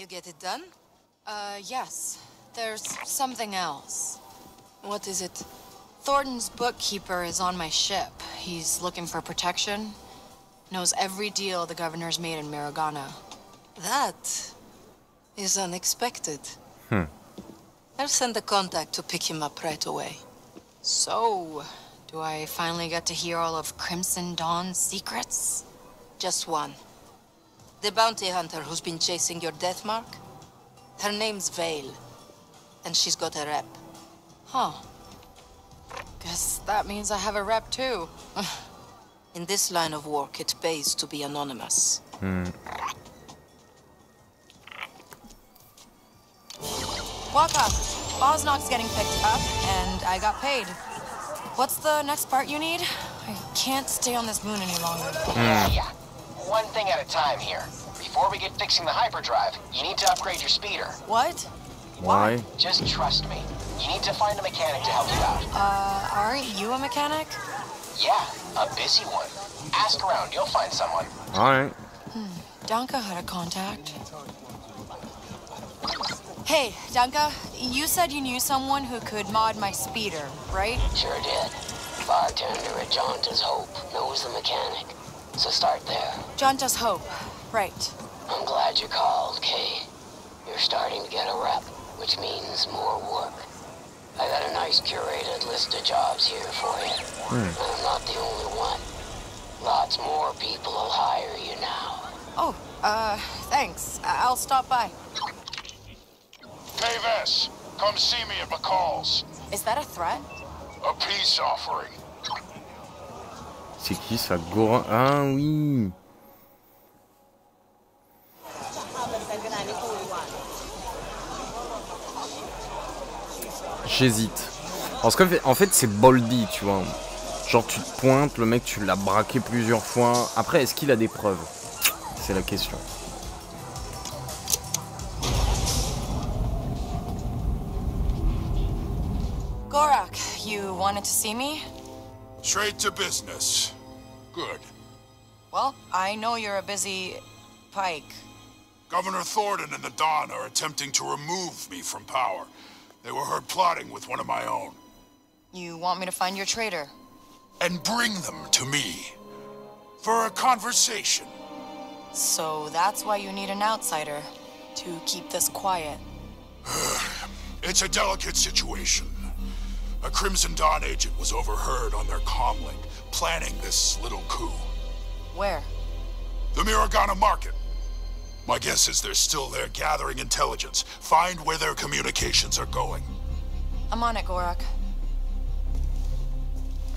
You get it done? Uh, yes. There's something else. What is it? Thornton's bookkeeper is on my ship. He's looking for protection. Knows every deal the governor's made in Miragana. That is unexpected. Hmm. I'll send a contact to pick him up right away. So, do I finally get to hear all of Crimson Dawn's secrets? Just one. The bounty hunter who's been chasing your death mark? Her name's Vale. And she's got a rep. Huh. Guess that means I have a rep too. In this line of work, it pays to be anonymous. Hmm. Waka, Oznok's getting picked up, and I got paid. What's the next part you need? I can't stay on this moon any longer. Yeah, yeah. One thing at a time here. Before we get fixing the hyperdrive, you need to upgrade your speeder. What? Why? Just trust me. You need to find a mechanic to help you out. Uh, aren't you a mechanic? Yeah, a busy one. Ask around, you'll find someone. Alright. Danka had a contact. Hey, Danka, you said you knew someone who could mod my speeder, right? Sure did. Bartender at Jonta's Hope knows the mechanic. So start there. Janta's Hope. Right. I'm glad you called, Kay. You're starting to get a rep, which means more work. I got a nice curated list of jobs here for you. And I'm not the only one. Lots more people will hire you now. Oh, uh, thanks. I- I'll stop by. Hey, Vess, come see me at McCall's. Is that a threat? A peace offering. C'est qui ça Gorin? Ah oui J'hésite. Fait, en fait c'est Boldy, tu vois. Genre tu te pointes, le mec tu l'as braqué plusieurs fois. Après, est-ce qu'il a des preuves? C'est la question. Gorak, you wanted to see me? Straight to business. Good. Well, I know you're a busy pike. Governor Thornton and the Don are attempting to remove me from power. They were heard plotting with one of my own. You want me to find your traitor? And bring them to me. For a conversation. So that's why you need an outsider to keep this quiet. It's a delicate situation. A Crimson Dawn agent was overheard on their comlink, planning this little coup. Where? The Miragana market. My guess is they're still there gathering intelligence. Find where their communications are going. I'm on it, Gorak.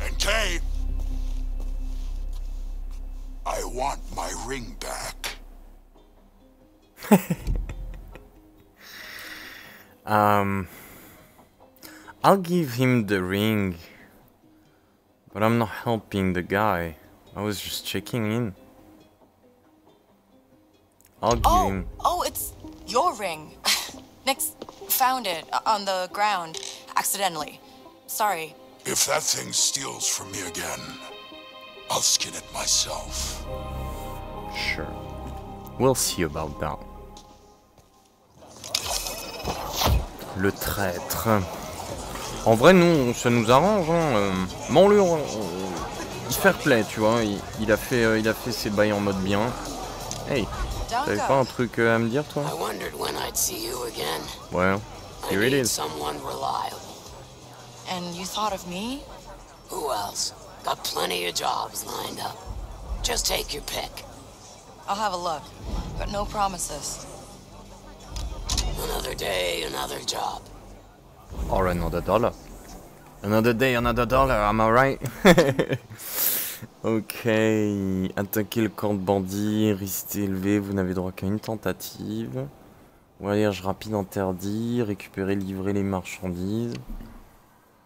And Kay, I want my ring back. Um, I'll give him the ring, but I'm not helping the guy. I was just checking in. I'll give Oh, him. oh, it's your ring. Nix found it uh, on the ground accidentally. Sorry. If that thing steals from me again, I'll skin it myself. Sure. We'll see about that. Le traître. En vrai, nous, ça nous arrange. Hein. euh, Manlure, euh, fair play, tu vois. Il, il a fait, euh, il a fait ses bails en mode bien. Hey, t'avais pas un truc euh, à me dire, toi? I wondered when I'd see you again. Ouais. I Here it is. someone reliable. And you thought of me? Who else? Got plenty of jobs lined up. Just take your pick. I'll have a look, but no promises. Another day, another job. Or another dollar. Another day, another dollar, am I right? ok. Attaquer le camp de bandits, risque élevé, vous n'avez droit qu'à une tentative. Voyage rapide interdit, récupérer, livrer les marchandises.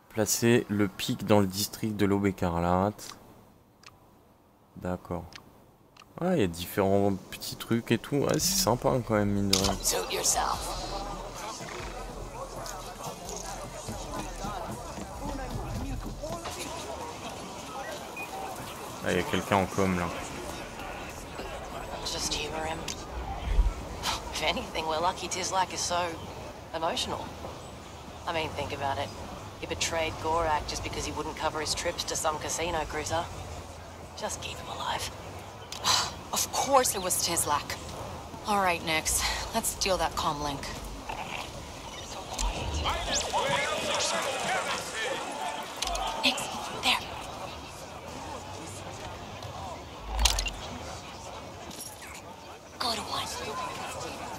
Placer le pic dans le district de l'Aube écarlate. D'accord. Ouais, il y a différents petits trucs et tout. Ouais, c'est sympa quand même, mine de rien. Ah, il y a quelqu'un en com là. Just humor him. If anything, we're lucky Tizlak is so emotional. I mean, think about it. He betrayed Gorak just because he wouldn't cover his trips to some casino cruiser. Just keep him alive. Of course it was Tizlak. All right, Nix. Let's steal that comm link. Nix, there. Good one.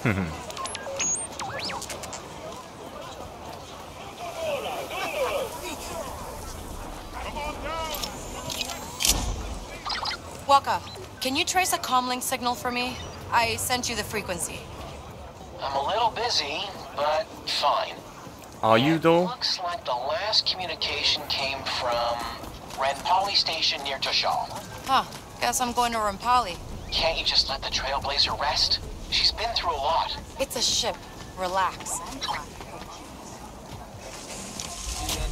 Mm-hmm. Waka, can you trace a comlink signal for me? I sent you the frequency. I'm a little busy, but fine. Are you though? Looks like the last communication came from Red Station near Toshal. Huh, guess I'm going to Rampali. Can't you just let the Trailblazer rest? She's been through a lot. It's a ship. Relax.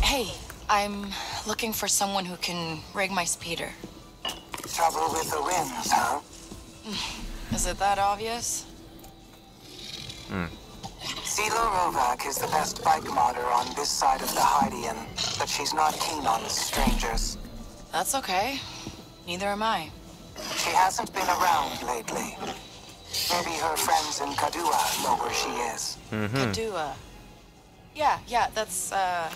Hey, I'm looking for someone who can rig my speeder. Trouble with the winds, huh? Hmm. Is it that obvious? Hmm. Silo Rovak is the best bike modder on this side of the Hydian, but she's not keen on strangers. That's okay. Neither am I. She hasn't been around lately. Maybe her friends in Kadua know where she is. Kadua. Yeah, yeah, that's, uh...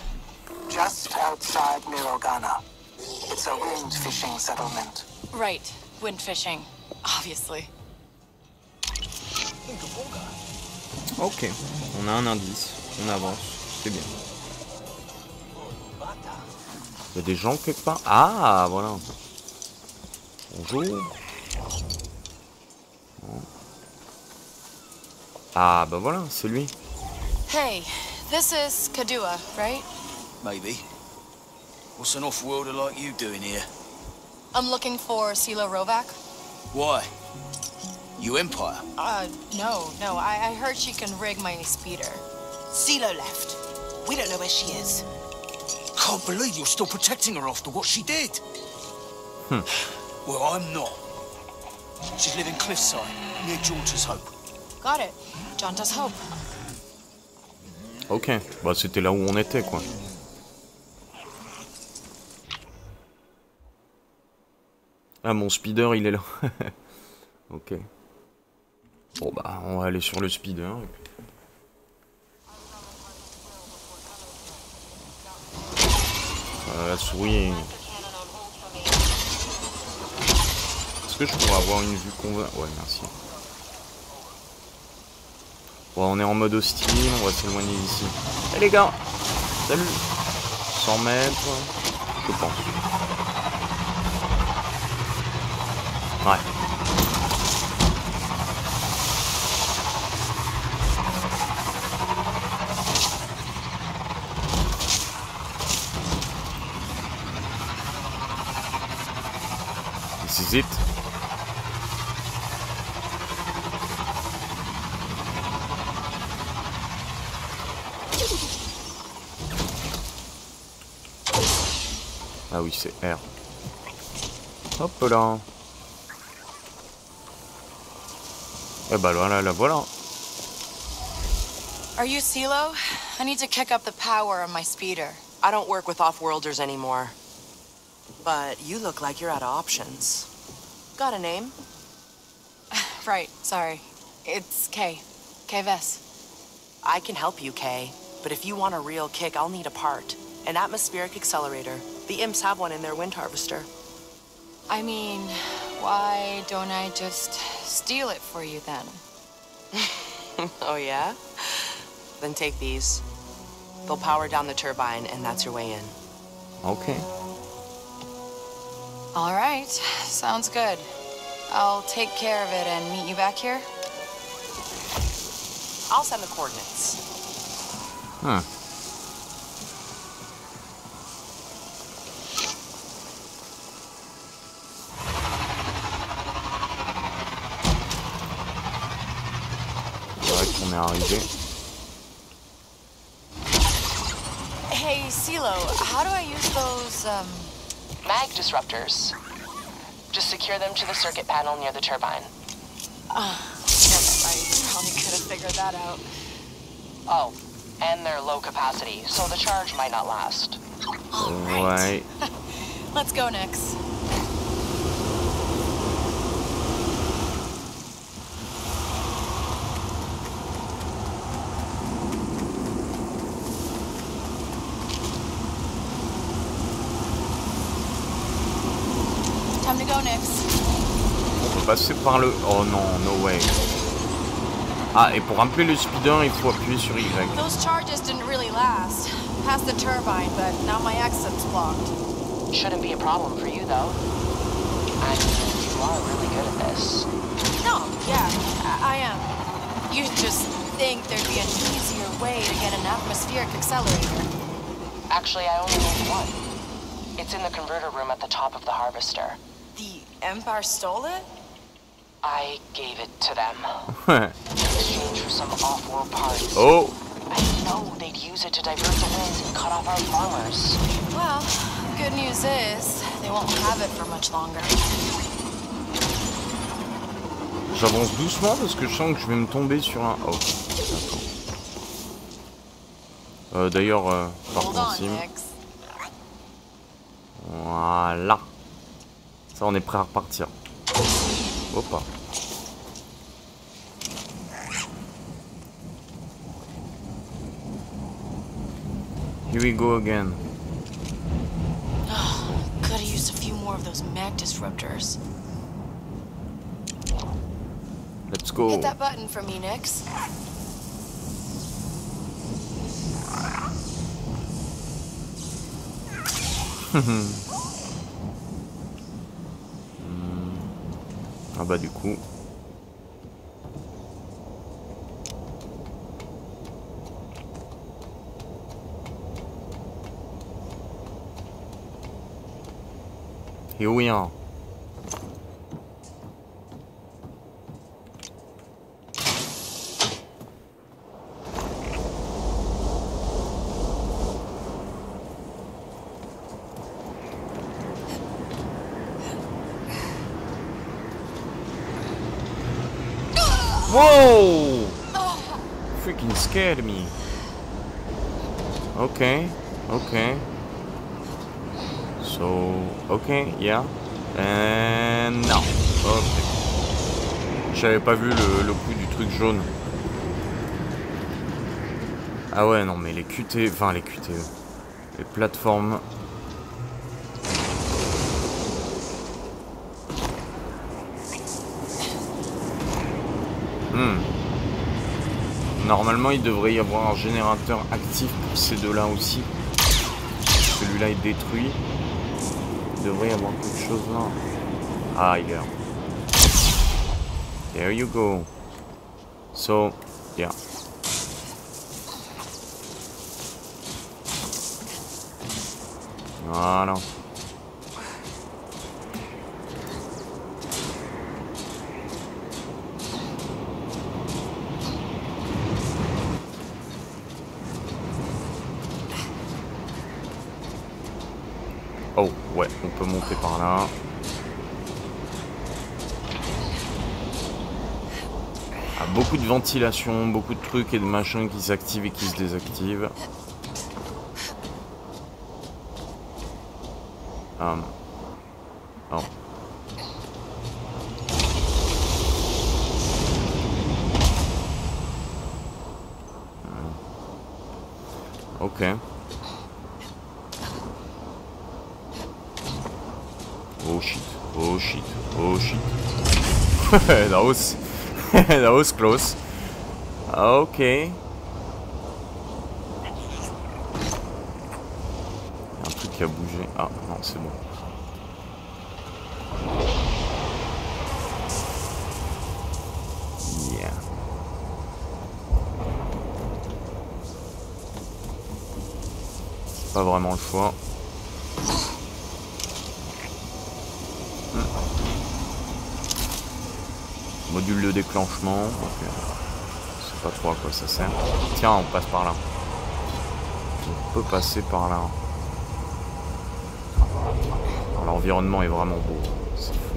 Just outside Mirogana. It's a wind fishing settlement. Right. Wind fishing. Obviously. Ok, on a un indice, on avance, c'est bien. Il y a des gens quelque part Ah, voilà. Bonjour. Bon. Ah, bah voilà, c'est lui. Hey, this is Kadua, right? Maybe. What's an off-worlder like you doing here? I'm looking for Silo Rovak. Why? You Empire? Uh, no, no, I, I heard she can rig my speeder. CeeLo left. We don't know where she is. Can't believe you're still protecting her after what she did. Hmm. Well, I'm not. She's living cliffside, near Jaunter's Hope. Got it. John does. Ok, bah c'était là où on était quoi. Ah mon speeder il est là. ok. Bon bah on va aller sur le speeder. et puis- Euh, la souris. Est-ce que je pourrais avoir une vue conva... Ouais merci. Bon, on est en mode hostile, on va s'éloigner d'ici. Eh les gars Salut 100 mètres, je pense. Oui, c'est R. Hop là. Eh Et bah voilà, la voilà. Are you Silo? I need to kick up the power on my speeder. I don't work with off-worlders anymore. But you look like you're out of options. Got a name? Right, sorry. It's Kay. Kay Vess. I can help you, Kay. But if you want a real kick, I'll need a part. An atmospheric accelerator. The imps have one in their wind harvester. I mean, why don't I just steal it for you then? oh, yeah? Then take these. They'll power down the turbine, and that's your way in. Ok. All right, sounds good. I'll take care of it and meet you back here. I'll send the coordinates. Hmm. C'est vrai qu'on est. Hey, Silo, how do I use those, um... Mag disruptors. Just secure them to the circuit panel near the turbine. Yes, I probably could have figured that out. Oh, and they're low capacity, so the charge might not last. All right. Let's go, Nix. Time to go, Nix. On peut passer par le... Oh non, no way. Ah, et pour remplir le speeder, il faut appuyer sur Y. Those charges didn't really last. Past the turbine, but now my exit's blocked. Shouldn't be a problem for you, though. I mean, you are really good at this. No, yeah, I, I am. You just think there'd be an easier way to get an atmospheric accelerator. Actually, I only need one. It's in the converter room at the top of the harvester. The Empire stole it? I gave it to them Ouais. in exchange for some off-world parts. oh I know they'd use it to divert the winds and cut off our farmers. Well, good news is, they won't have it for much longer. J'avance doucement parce que je sens que je vais me tomber sur un... Oh. Euh, D'ailleurs, euh, par contre. Voilà. Ça, on est prêt à repartir. Hop. Here we go again. Could have used a few more of those mag disruptors. Let's go. Hit that button for me, Nix. Ah bah du coup. Here we are. Whoa! Freaking scared me. Okay, okay. So, okay, yeah. And now. Ok. J'avais pas vu le, le coup du truc jaune. Ah ouais, non, mais les QT, enfin les QT, les plateformes. Hmm. Normalement, il devrait y avoir un générateur actif pour ces deux-là aussi. Celui-là est détruit. Il devrait y avoir quelque chose là. Ah, ailleurs. There you go. So, yeah. Voilà. Oh, ouais, on peut monter par là. Ah, beaucoup de ventilation, beaucoup de trucs et de machins qui s'activent et qui se désactivent. Hum. Oh. Ok. Oh shit. Oh shit. Oh shit. that was that was close. A un truc qui a bougé. Ah non, c'est bon. Pas vraiment le choix. Module de déclenchement. Donc, c'est pas trop à quoi ça sert. Tiens, on passe par là. On peut passer par là. L'environnement est vraiment beau. C'est fou.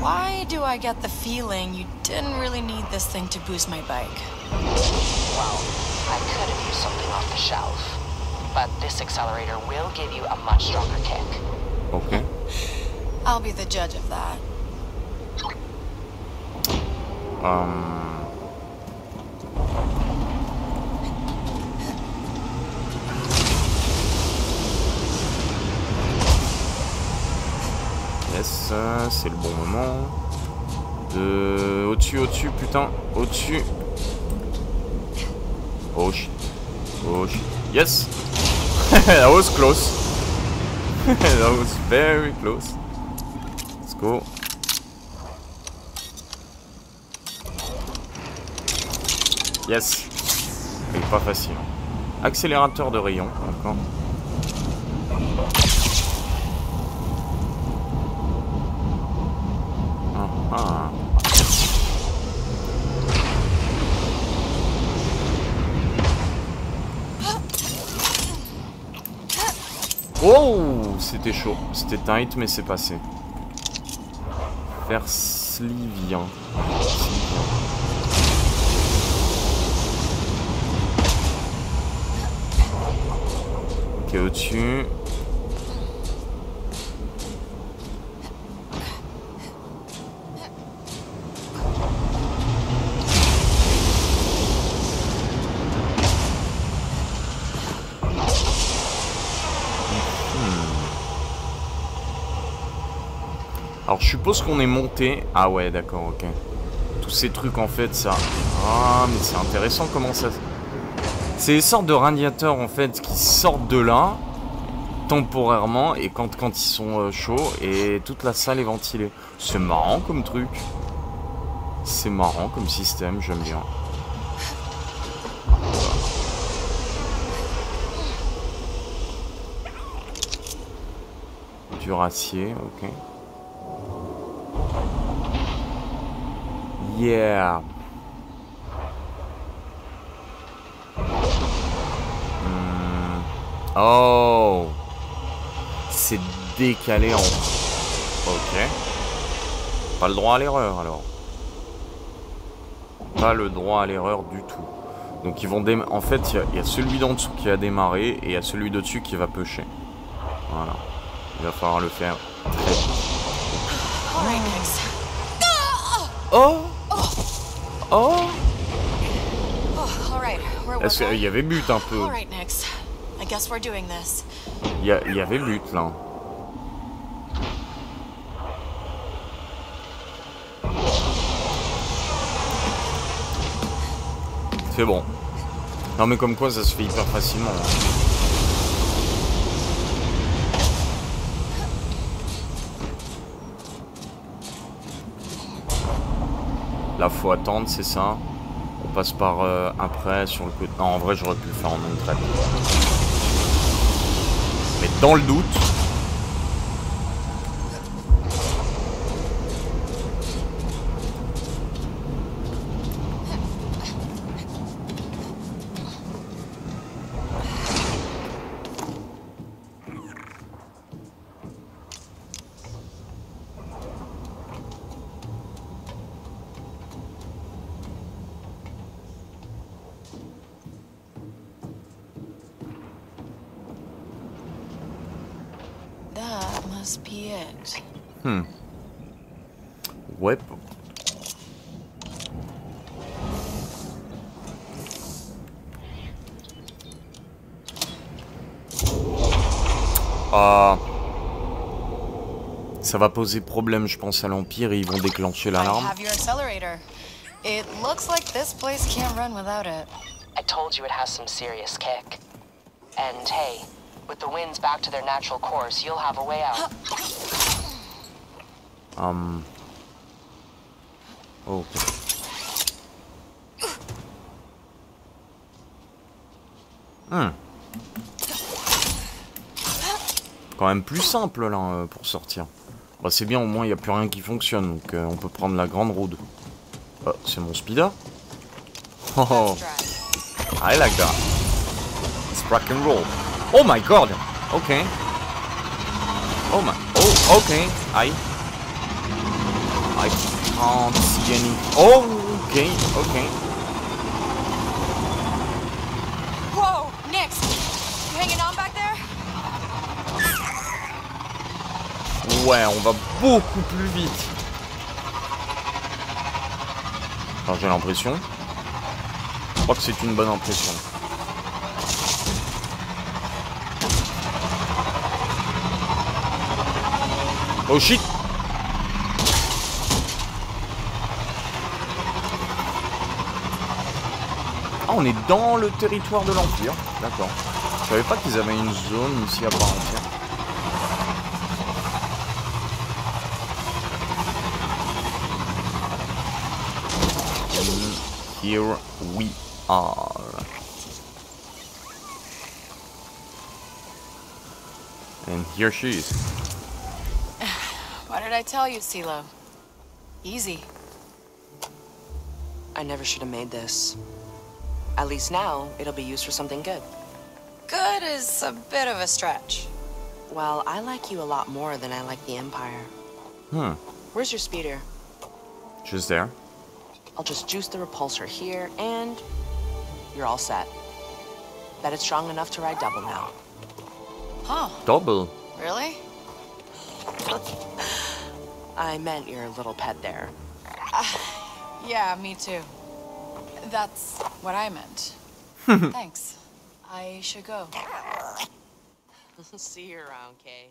Why do I get the feeling you didn't really need this thing to boost my bike? Well, I could have used something off the shelf. But this accelerator will give you a much stronger kick. Ok. I'll be the judge of that. Hum. Yes, c'est le bon moment. De... Au-dessus, au-dessus, putain. Au-dessus. Oh shit. Oh shit. Yes That was close. That was very close. Let's go. Yes. C'est pas facile. Accélérateur de rayon. Ah, ah. Oh C'était chaud. C'était tight, mais c'est passé. Slivien. Slivien. Ok, au-dessus. Suppose qu'on est monté. Ah ouais, d'accord, ok. Tous ces trucs en fait, ça. Ah, mais c'est intéressant comment ça. C'est des sortes de radiateurs en fait qui sortent de là temporairement et quand, ils sont euh, chauds et toute la salle est ventilée. C'est marrant comme truc. C'est marrant comme système, j'aime bien. Duracier, ok. Yeah. Hmm. Oh. C'est décalé en... Ok. Pas le droit à l'erreur alors. Pas le droit à l'erreur du tout. Donc ils vont dé... En fait, il y, y, a celui d'en dessous qui a démarré et il y a celui de-dessus qui va pusher. Voilà. Il va falloir le faire très vite. Oh Oh Est-ce qu'il y avait but un peu Il y, a, il y avait but là. C'est bon. Non mais comme quoi ça se fait hyper facilement. hein. Là, faut attendre, c'est ça. On passe par euh, après sur le côté. Non, en vrai, j'aurais pu le faire en non traite. Mais dans le doute. That must be it. Hmm. Ouais. Ah. Ça va poser problème, je pense, à l'Empire et ils vont déclencher I l'alarme. have your accelerator. It looks like this place can't run without it. I told you it has some serious kick. And hey, with the winds back to their natural course, you'll have a way out. Hum. Oh. Hmm. Quand même plus simple là euh, pour sortir. Bah c'est bien au moins il n'y a plus rien qui fonctionne donc euh, on peut prendre la grande route. Oh, c'est mon speeder Oh oh. I like that. It's rock and roll. Oh my god Ok. Oh my... Oh, ok. Aïe. See any... Oh, okay, okay. Whoa, Nix! You hanging on back there? Ouais, on va beaucoup plus vite. Enfin, j'ai l'impression. Je crois que c'est une bonne impression. Oh shit on est dans le territoire de l'Empire. D'accord. Je savais pas qu'ils avaient une zone ici à part entière. Here we are. And here she is. What did I tell you, CeeLo? Easy. I never should have made this. At least now, it'll be used for something good. Good is a bit of a stretch. Well, I like you a lot more than I like the Empire. Hmm. Where's your speeder? Just there. I'll just juice the repulsor here, and you're all set. Bet it's strong enough to ride double now. Huh, Double. really? I meant your little pet there. Yeah, me too. That's what I meant. Thanks. I should go. See you around, Kay.